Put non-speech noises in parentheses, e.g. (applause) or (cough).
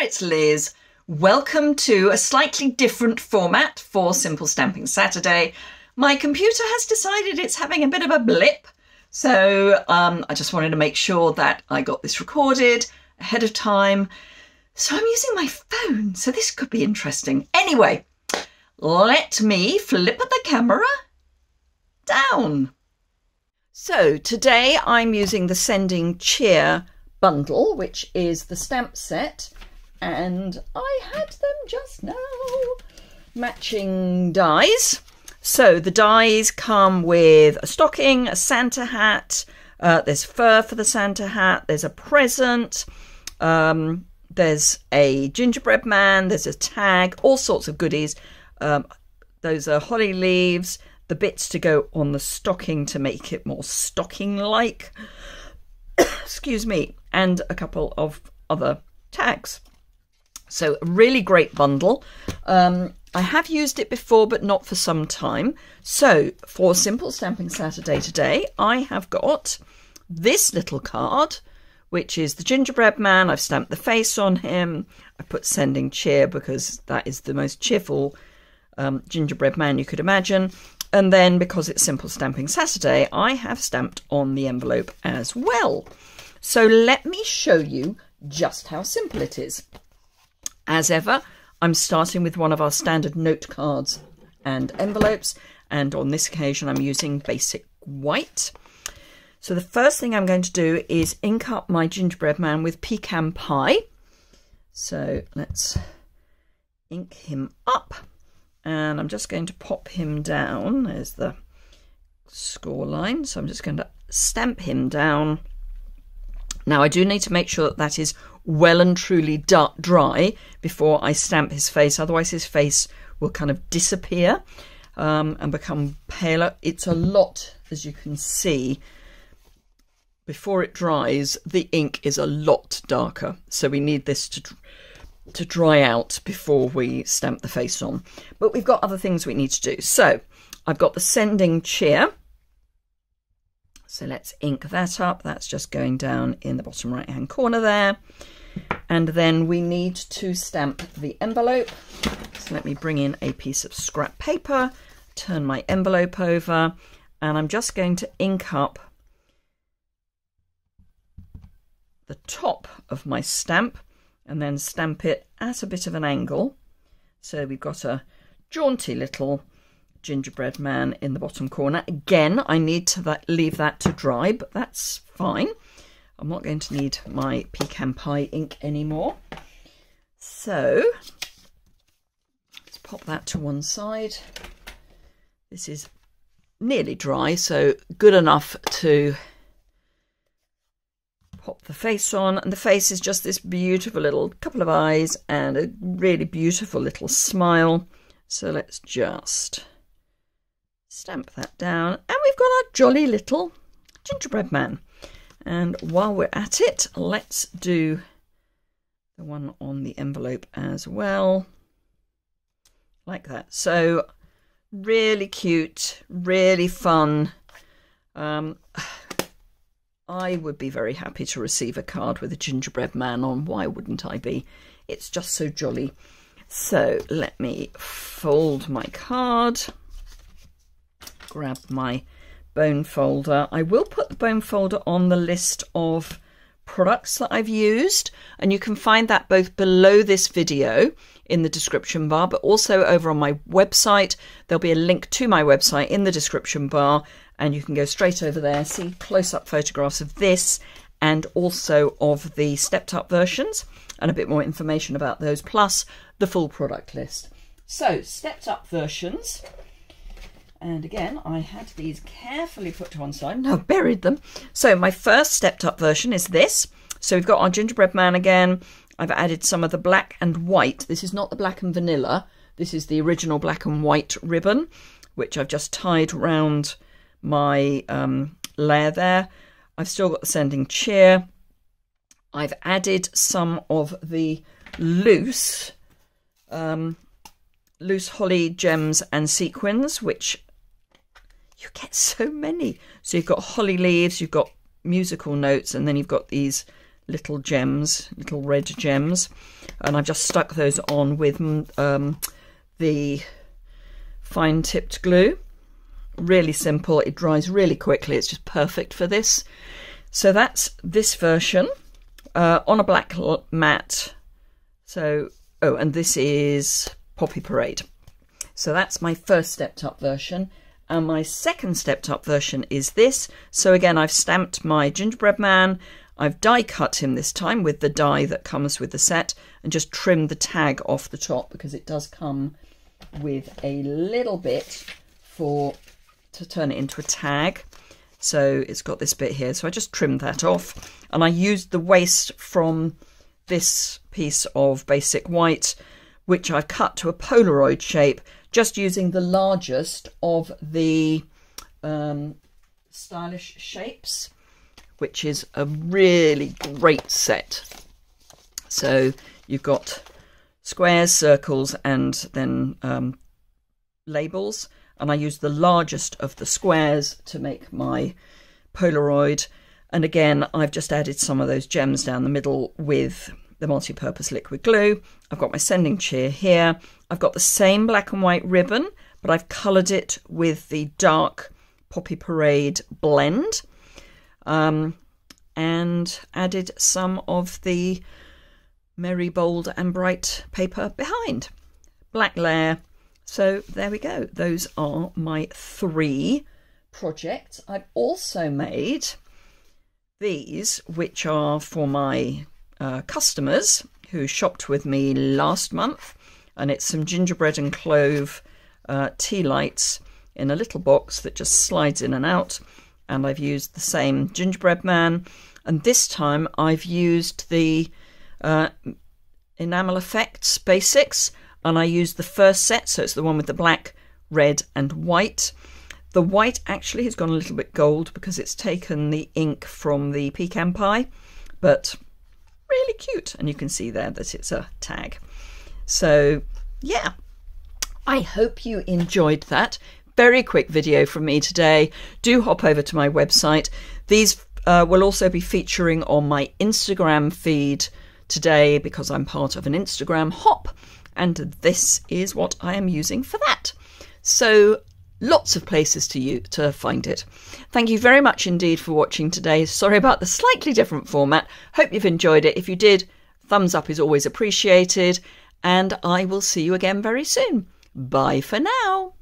it's Liz. Welcome to a slightly different format for Simple Stamping Saturday. My computer has decided it's having a bit of a blip, so um, I just wanted to make sure that I got this recorded ahead of time. So I'm using my phone, so this could be interesting. Anyway, let me flip the camera down. So today I'm using the Sending Cheer bundle, which is the stamp set, and I had them just now. Matching dies. So the dies come with a stocking, a Santa hat, uh, there's fur for the Santa hat, there's a present, um, there's a gingerbread man, there's a tag, all sorts of goodies. Um, those are holly leaves, the bits to go on the stocking to make it more stocking like. (coughs) Excuse me and a couple of other tags. So, a really great bundle. Um, I have used it before, but not for some time. So, for Simple Stamping Saturday today, I have got this little card, which is the gingerbread man. I've stamped the face on him. I put sending cheer because that is the most cheerful um, gingerbread man you could imagine. And then, because it's Simple Stamping Saturday, I have stamped on the envelope as well. So let me show you just how simple it is. As ever, I'm starting with one of our standard note cards and envelopes, and on this occasion I'm using basic white. So the first thing I'm going to do is ink up my gingerbread man with pecan pie. So let's ink him up, and I'm just going to pop him down. There's the score line, so I'm just going to stamp him down now I do need to make sure that that is well and truly dark dry before I stamp his face, otherwise his face will kind of disappear um, and become paler. It's a lot, as you can see, before it dries, the ink is a lot darker. So we need this to to dry out before we stamp the face on. But we've got other things we need to do. So I've got the sending cheer, so let's ink that up. That's just going down in the bottom right hand corner there. And then we need to stamp the envelope. So let me bring in a piece of scrap paper, turn my envelope over, and I'm just going to ink up the top of my stamp and then stamp it at a bit of an angle. So we've got a jaunty little gingerbread man in the bottom corner. Again, I need to that, leave that to dry, but that's fine. I'm not going to need my pecan pie ink anymore. So let's pop that to one side. This is nearly dry, so good enough to pop the face on. And the face is just this beautiful little couple of eyes and a really beautiful little smile. So let's just Stamp that down. And we've got our jolly little gingerbread man. And while we're at it, let's do the one on the envelope as well. Like that. So really cute, really fun. Um, I would be very happy to receive a card with a gingerbread man on. Why wouldn't I be? It's just so jolly. So let me fold my card grab my bone folder. I will put the bone folder on the list of products that I've used and you can find that both below this video in the description bar but also over on my website. There'll be a link to my website in the description bar and you can go straight over there see close-up photographs of this and also of the stepped up versions and a bit more information about those plus the full product list. So stepped up versions and again, I had these carefully put to one side and I've buried them. So my first stepped up version is this. So we've got our gingerbread man again. I've added some of the black and white. This is not the black and vanilla. This is the original black and white ribbon, which I've just tied round my um, layer there. I've still got the sending cheer. I've added some of the loose um, loose holly gems and sequins, which you get so many. So you've got holly leaves, you've got musical notes, and then you've got these little gems, little red gems, and I've just stuck those on with um, the fine tipped glue. Really simple, it dries really quickly, it's just perfect for this. So that's this version uh, on a black mat. So, oh, and this is Poppy Parade. So that's my first stepped up version. And my second stepped up version is this. So again, I've stamped my gingerbread man. I've die cut him this time with the die that comes with the set and just trimmed the tag off the top because it does come with a little bit for to turn it into a tag. So it's got this bit here. So I just trimmed that off and I used the waste from this piece of basic white, which I've cut to a Polaroid shape, just using the largest of the um, stylish shapes, which is a really great set. So you've got squares, circles, and then um, labels and I used the largest of the squares to make my Polaroid. And again, I've just added some of those gems down the middle with the multi-purpose liquid glue. I've got my sending cheer here. I've got the same black and white ribbon, but I've coloured it with the dark Poppy Parade blend. Um, and added some of the merry, bold and bright paper behind. Black layer, so there we go. Those are my three projects. I've also made these, which are for my uh, customers who shopped with me last month. And it's some gingerbread and clove uh, tea lights in a little box that just slides in and out. And I've used the same gingerbread man. And this time I've used the uh, enamel effects basics and I used the first set, so it's the one with the black, red, and white. The white actually has gone a little bit gold because it's taken the ink from the pecan pie, but really cute. And you can see there that it's a tag. So, yeah, I hope you enjoyed that. Very quick video from me today. Do hop over to my website. These uh, will also be featuring on my Instagram feed today because I'm part of an Instagram hop and this is what I am using for that. So lots of places to you to find it. Thank you very much indeed for watching today. Sorry about the slightly different format. Hope you've enjoyed it. If you did, thumbs up is always appreciated, and I will see you again very soon. Bye for now.